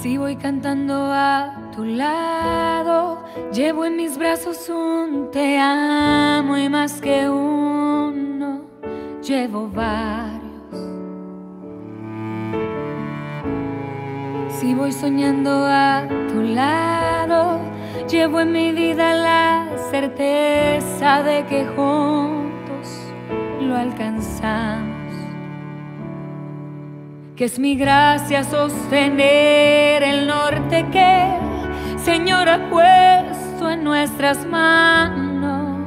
Si voy cantando a tu lado, llevo en mis brazos un te amo y más que uno, llevo varios. Si voy soñando a tu lado, llevo en mi vida la certeza de que juntos lo alcanzamos que es mi gracia sostener el norte que Señor ha puesto en nuestras manos.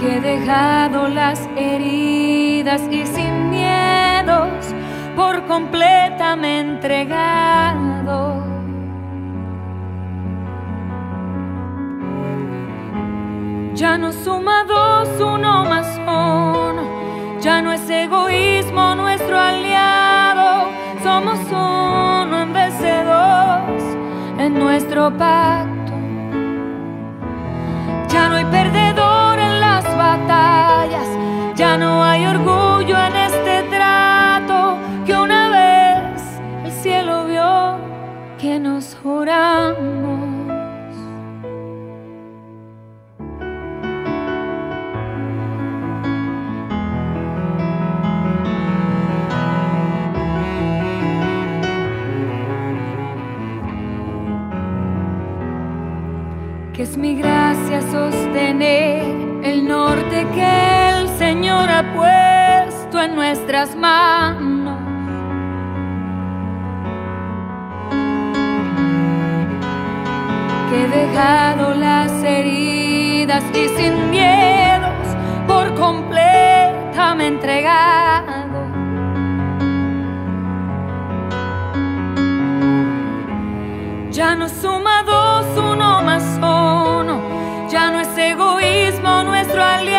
Que he dejado las heridas y sin miedos por completa me he entregado Ya no suma dos, uno en vez de dos en nuestro pacto. Ya no hay perdedor en las batallas. Ya no hay orgullo en este trato que una vez el cielo vio que nos juramos. Que es mi gracia sostener el norte que el Señor ha puesto en nuestras manos. Que he dejado las heridas y sin miedos por completa me he entregado. Ya no suma dos, uno más nuestro aliado.